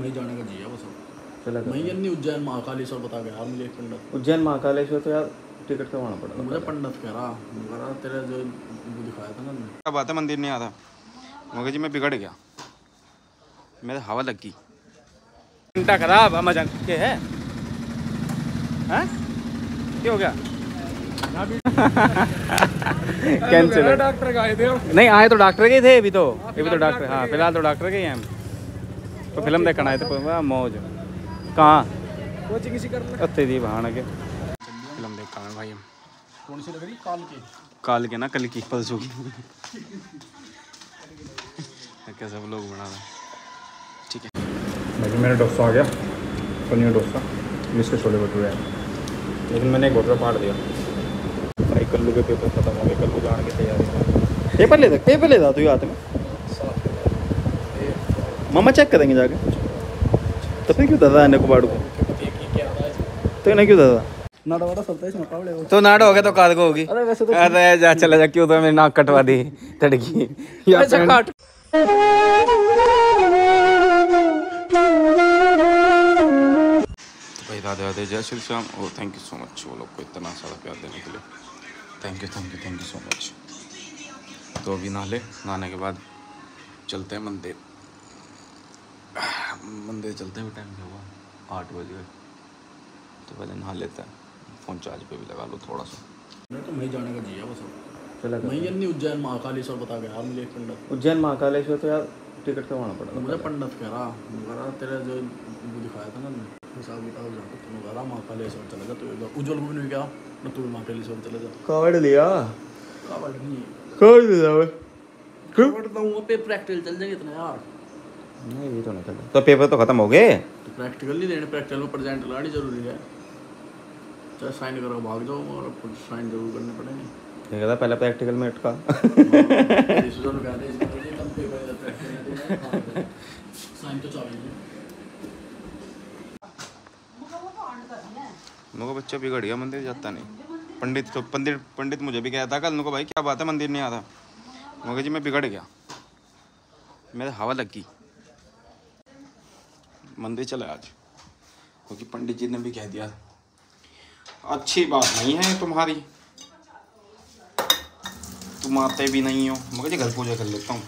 मैं जाने का जी है बस चला ये नहीं उज्जैन महाकालेश्वर बता गया मुझे एक पंडित। उज्जैन महाकालेश्वर तो यार टिकट करवाना पड़ेगा। मुझे पंडित कह रहा कह रहा तेरा जो दिखाया था ना क्या बात है मंदिर नहीं आता? मगर जी मैं बिगड़ गया। मेरे हवा लग गई। घंटा खराब अमेजन के है। हैं? क्या हो गया। कैंसिल डॉक्टर आए नहीं आए तो डॉक्टर के थे अभी तो। अभी तो डॉक्टर हाँ फ़िलहाल तो डॉक्टर के ही हैं हम। तो फ़िल्म देखना आए थे वाह, मौज। कहाँ? कोचिंग इसी कर उत्ते दी बहान के फ़िल्म देख कर भाई। हम कौन सी लग रही? काल की। काल के ना कल की परसों की। क्या सब लोग बना रहे। हैं ठीक है। भाई मेरा डोसा आ गया। पनीर डोसा। जिसके छोले भटूरे हैं। लेकिन मैंने एक भटूरा फाड़ दिया। भाई कल्लू के पेपर खत्म हो गए। कल्लू जाने की तैयारी पेपर ले दे पेपर ले दा तू हाथ में। मम्मा चेक करेंगे जाके। तो फिर क्यों दादा ने कुबाड़ू को? तो इन्हें क्यों दादा? है तो नाड़ हो गया तो काद को होगी। अरे वैसे तो अरे जा चला जा क्यों तो मेरी नाक कटवा दी तड़की। तो राधे राधे जय श्री श्याम। और थैंक यू सो मच वो लोग को इतना सारा प्यार देने के लिए। Thank you thank you thank you so much तो अभी नहा ले नहाने के बाद चलते हैं मंदिर। मंदिर चलते हैं टाइम क्या हुआ? आठ बज गए। तो पहले नहा लेते हैं। फ़ोन चार्ज पे भी लगा लो थोड़ा सा मैं तो मैं जाने का जी है बस चला मैं ये नहीं उज्जैन महाकालेश्वर बता गया यार मुझे पंडित। उज्जैन महाकालेश्वर तो यार टिकट करवाना पड़ेगा। मुझे पंडित कह रहा कह रहा तेरा जो वो दिखाया था ना हिसाब किताब जाकर तुम कह रहा महाकालेश्वर चला जा तू उज्जवल को भी नहीं क्या ना तू भी महाकालेश्वर चले जा। कार्ड लिया। कावड़ नहीं। कार्ड लिया कावड़ तो वहाँ पे प्रैक्टिकल चल जाएँगे इतने यार। नहीं ये तो नहीं चल तो पेपर तो खत्म हो गए? तो प्रैक्टिकल नहीं देने प्रैक्टिकल में प्रेजेंट लानी ज़रूरी है। चाहे साइन करो भाग जाओ मगर साइन ज़रूर करने पड़ेंगे। ये कहता पहले प्रैक्टिकल में अटका साइन तो चाहिए मेरे बच्चा बिगड़ गया मंदिर जाता नहीं। पंडित तो पंडित पंडित मुझे भी कहता कल को भाई क्या बात है मंदिर नहीं आता। मगर जी मैं बिगड़ गया। मेरे हवा लग। गई मंदिर चला आज। क्योंकि पंडित जी ने भी कह दिया, अच्छी बात नहीं है तुम्हारी। तुम आते भी नहीं हो। मगर घर पूजा कर लेता हूँ।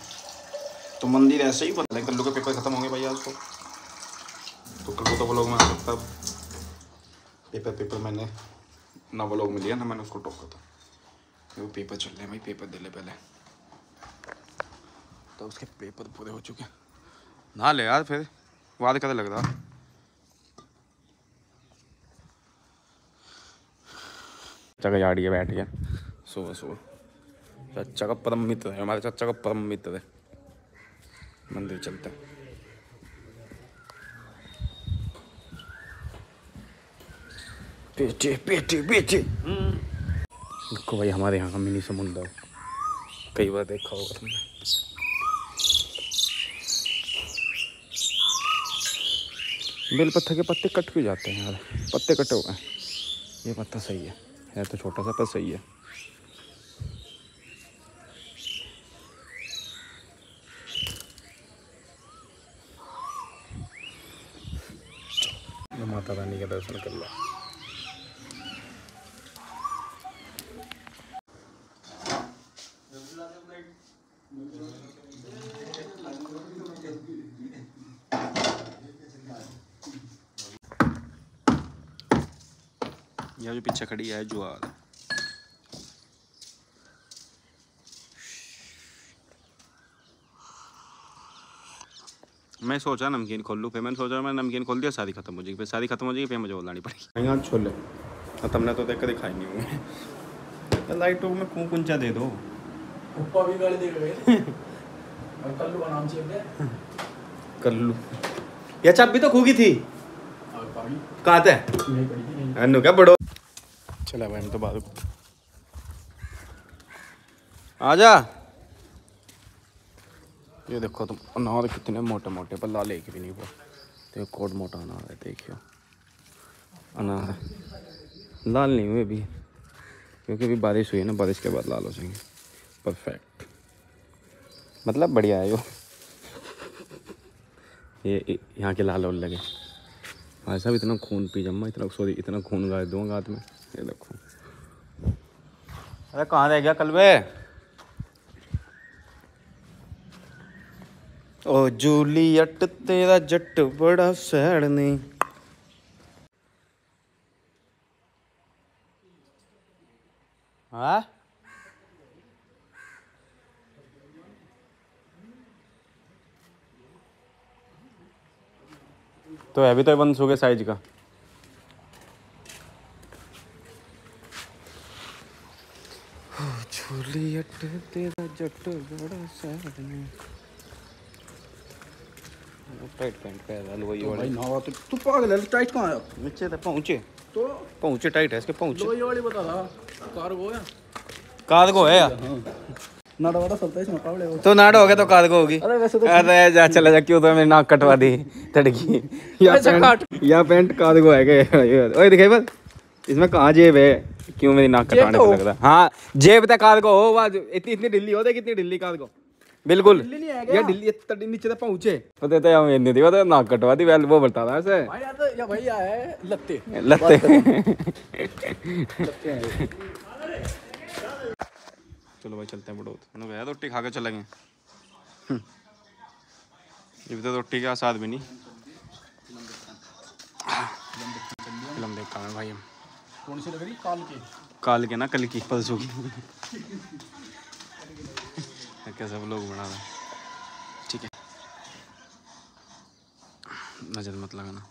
तो मंदिर ऐसे ही बदले कल के पेपर खत्म होंगे भाई आज तो। तो कल को तो ब्लॉग में आ सकता पेपर पेपर मैंने ना वो लोग मिल गया ना, मैंने उसको टोका था वो पेपर चल रहे हैं भाई, पेपर दे ले पहले। तो उसके पेपर पूरे हो चुके हैं। ना ले यार फिर। वाद कदर लग रहा चाचा का झाड़िए बैठ गया। सुबह सुबह चाचा का परम मित्र है हमारे चाचा का परम मित्र है। मंदिर चलते हैं। बेटे बेटे बेटे देखो भाई हमारे यहाँ का मिनी समुंदर। कई बार देखा होगा तुमने। बेलपत्थर के पत्ते कट भी जाते हैं यार? पत्ते कटे हुए ये पत्ता सही है। यार तो छोटा सा, पर सही है। माता रानी का दर्शन कर लो। यह जो पीछे खड़ी है जुआर मैं सोचा नमकीन खोल लूँ फिर मैंने सोचा मैं नमकीन खोल दिया सारी खत्म हो जाएगी। फिर सारी खत्म हो जाएगी फिर मुझे बोलानी पड़ेगी। यहाँ छोले। और तुमने तो देख कर दिखाई नहीं हुए। लाइटों में कूं कुंचा दे दो। भी गाड़ी दे और कल्लू का नाम चाहिए कल्लू। ये चाबी तो खूगी थी। और कहाँ थे अनु क्या बड़ो चला भाई हम तो बाहर आजा। ये देखो तुम अनार कितने मोटे मोटे पर लाल एक भी नहीं हुआ। देखो कोट मोटा अनार है देखियो। अनार लाल नहीं हुए अभी क्योंकि अभी बारिश हुई है ना बारिश के बाद लाल हो जाएँगे। परफेक्ट मतलब बढ़िया है यो ये यहाँ के लाल और लगे। भाई साहब इतना खून पी जम्मा इतना सॉरी इतना खून गाय दूँगा हाथ में। ये देखो। अरे कहाँ रह गया कलबे ओ जूलियट, तेरा जट बड़ा सैड ने। हाँ? तो है भी तो बंद के साइज़ का। जूलियट तेरा जट बड़ा सैड ने टाइट पैंट पहन वही भाई वाली ना तो तू पागल है टाइट कहाँ आया नीचे तक पहुँचे। तो? पहुँचे टाइट है इसके पहुँचे। लोही वाली बता था कार्गो है? कार्गो है? हाँ। नाड़ा वाड़ा चलता है इसमें कावड़े वो। तो नाड़ हो गया तो कार्गो होगी। अरे वैसे तो अरे जा चला जा क्यों तो मेरी नाक कटवा दी? तड़की। या पैंट या पैंट कार्गो है क्या? ओए दिखाई बस इसमें कहाँ जेब है? क्यों मेरी नाक जेब कटवाने तो लग रहा है? हाँ जेब तक कार्गो हो वाह इतनी इतनी ढिल्ली हो दे कितनी ढिल्ली बिल्कुल। दिल्ली नहीं है या ढिल्ली इतनी नीचे तक पहुँचे। तो देते हम नहीं थी वो तो नाक कटवा दी वेल वो बता रहा है ऐसे भाई यार तो या भाई है लत्ते। लत्ते। चलो भाई चलते हैं बड़ो मैंने गया रोटी खा के चलेंगे हम्म। ये भी तो रोटी के साथ भी नहीं। फ़िल्म देख रहे भाई हम। कौन सी लग रही? काल की। काल के ना कल की परसों की। कैसे सब लोग बना रहे ठीक है। नज़र मत लगाना।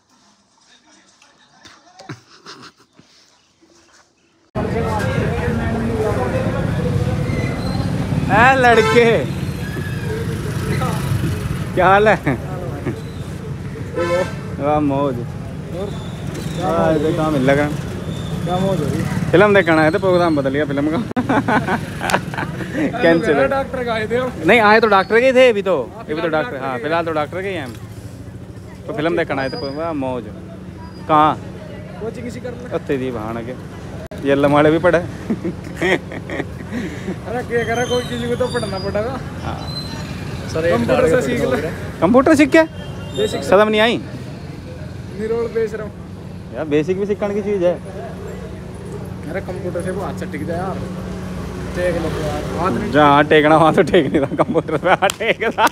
है लड़के। क्या हाल है? वाह मौज। इधर कहाँ मिल फ़िल्म देखना है तो प्रोग्राम बदल गया फ़िल्म का। कैंसिल डॉक्टर आए थे नहीं आए तो डॉक्टर के थे अभी तो। अभी तो डॉक्टर हाँ फ़िलहाल तो डॉक्टर के ही हैं हम। तो फ़िल्म देखना है तो वाह मौज। कहाँ? उत्ते दी बहान के ये लमाड़े भी पड़े अरे क्या करा कोई किसी को तो पढ़ना पड़ेगा। हाँ। सर कंप्यूटर से सीख ले। कंप्यूटर सीख क्या बेसिक सदम नहीं आई? निरोल बेच रहा हूँ। यार बेसिक भी सीखने की चीज़ है। अरे कंप्यूटर से वो हाथ से टिक जाए यार। टेक लो तो यार हाथ नहीं जहाँ टेकना वहाँ तो टेक नहीं था कंप्यूटर पे टेकता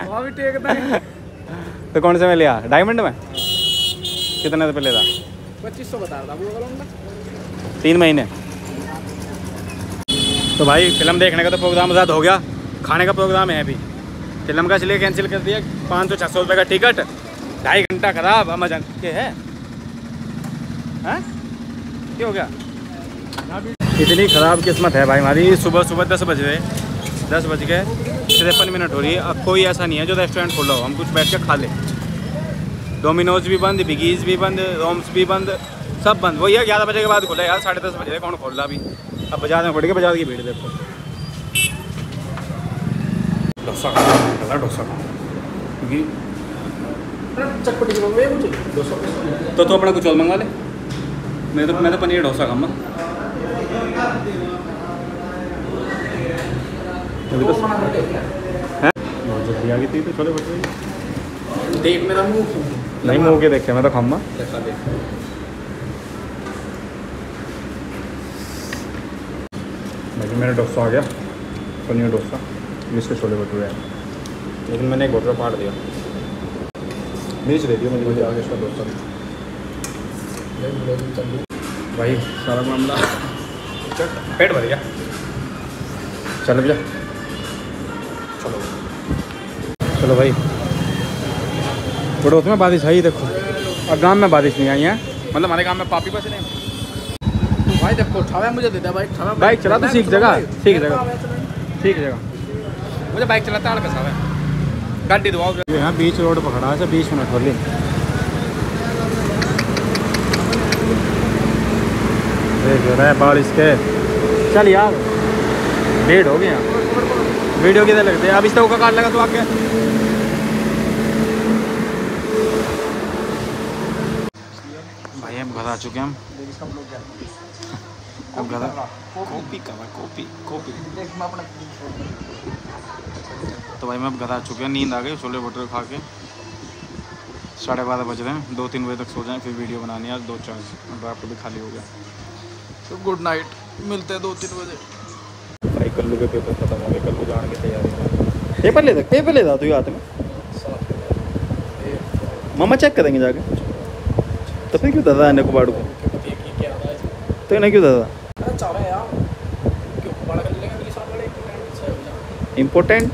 वहाँ भी टेकता तो कौन से में लिया? डायमंड में? कितने रुपये लेता? पच्चीस सौ बता रहा था तीन महीने। तो भाई फ़िल्म देखने का तो प्रोग्राम आज़ाद हो गया। खाने का प्रोग्राम है अभी। फ़िल्म का इसलिए कैंसिल कर दिया पाँच सौ छः सौ रुपये का टिकट। ढाई घंटा खराब अब मज़ा के है। हैं? क्या हो गया? इतनी ख़राब किस्मत है भाई हमारी। सुबह सुबह दस बज रहे दस बज के तिरपन मिनट हो रही है। अब कोई ऐसा नहीं है जो रेस्टोरेंट खोला हो। हम कुछ बैठ के खा लें। डोमिनोज भी बंद बिगीज भी बंद रोम्स भी बंद, सब बंद। वही है ग्यारह बजे के बाद खुला यार। साढ़े दस बजे कौन खोल रहा अभी? अब बाज़ार में पड़ के बाज़ार की भीड़ देखो। डोसा डोसा तो तू अपना कुछ और मंगा ले। मैं तो मैं तो पनीर डोसा खाऊँगा अभी तो हैं बहुत जल्दी आ गई थी तो छोले भटूरे देख मेरा मुँह नहीं मुँह के देखे मैं तो देख बाकी मेरा डोसा आ गया। पनीर डोसा। इसके छोले भटूरे। हैं लेकिन मैंने एक भटूरा पाट दिया। मिर्च दे दिया मुझे मुझे आगे इसका डोसा। भाई सारा मामला। पेट भर गया। चल भैया चलो। चलो भाई। पड़ोस में बारिश आई देखो। और गाँव में बारिश नहीं आई है। मतलब हमारे गाँव में पापी बस नहीं भाई देखो उठावा मुझे दे दे बाइक उठावा बाइक चला तो सीख जगह सीख जगह। ठीक जगह। मुझे बाइक चलाता है हल्का है गाड़ी दबाओ। यहाँ बीच रोड पर खड़ा है बीस मिनट होली देख रहा है बारिश के। चल यार भीड़ हो गई यहाँ। वीडियो किधर लगते हैं? अब इस का काट लगा तो आके भाई हम घर आ चुके हैं हम। अब घर कॉपी का कॉपी कॉपी। तो भाई मैं अब घर आ चुके हैं नींद आ गई छोले भटूरे खा के। साढ़े बारह बज रहे हैं दो तीन बजे तक सो जाएँ फिर वीडियो बनानी है आज दो चार आपको भी खाली हो गया। तो गुड नाइट मिलते हैं दो तीन बजे। पेपर खत्म हो गए कल्लू जान की तैयारी पेपर ले दे पेपर ले दा तू हाथ में। मम्मा चेक करेंगे जाके। तो फिर क्यों दादा आने को बाड़ू को? तो इन्हें क्यों दादा? इम्पोर्टेंट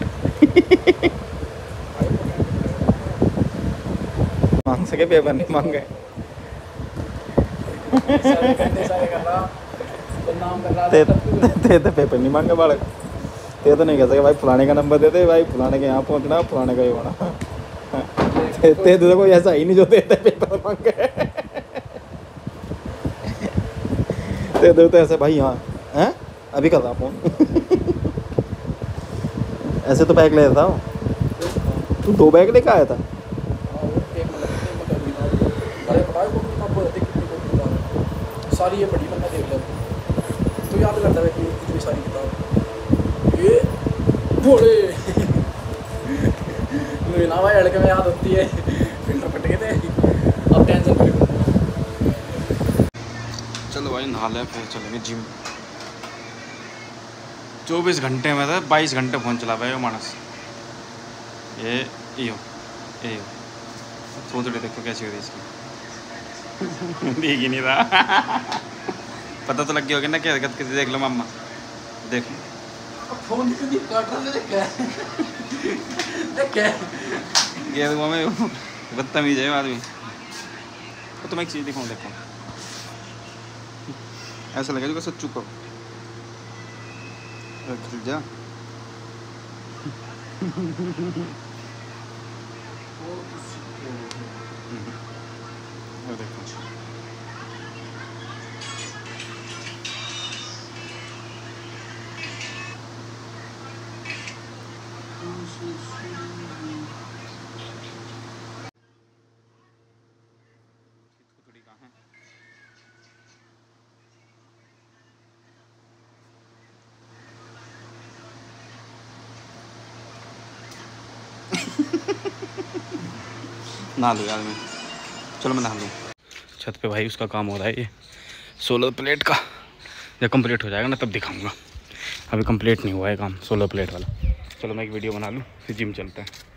मांग सके पेपर नहीं मांगे ते ते तो पेपर नहीं मांगे बालक। ते तो नहीं कह सके, भाई फलाने का नंबर दे दे, भाई फलाने के यहाँ पहुँचना, फलाने का ही होना। ते ते तो कोई ऐसा ही नहीं जो देते पेपर मांगे। ते दो तो ऐसे, भाई हाँ हैं? अभी कर रहा फ़ोन। ऐसे तो बैग ले था तू दो बैग लेके आया था। सारी ये बड़ी मैंने देख लिया करता है सारी किताब ये ना भाई लड़के में याद होती है फ़िल्टर फट गए थे अब टेंशन फ्री चलो भाई नहा फिर चलेंगे जिम। चौबीस घंटे में था, बाईस घंटे फ़ोन चला पाए मानस। ये, यो ये यो सोच रहे देखो कैसी हो रही इसकी देख ही नहीं रहा। पता तो लग गया होगा ना क्या हरकत करती देख लो मम्मा देख फ़ोन मैं बदतमीज है आदमी। तो तुम्हें एक चीज़ दिखाऊँ देखो। ऐसा लगे जो सच्चू को। जा। देखो। नहा लूँ यार चलो मैं नहा लूँ। छत पे भाई उसका काम हो रहा है ये। सोलर प्लेट का। जब कंप्लीट हो जाएगा ना तब दिखाऊँगा। अभी कंप्लीट नहीं हुआ है काम सोलर प्लेट वाला। चलो मैं एक वीडियो बना लूँ फिर जिम चलता हैं।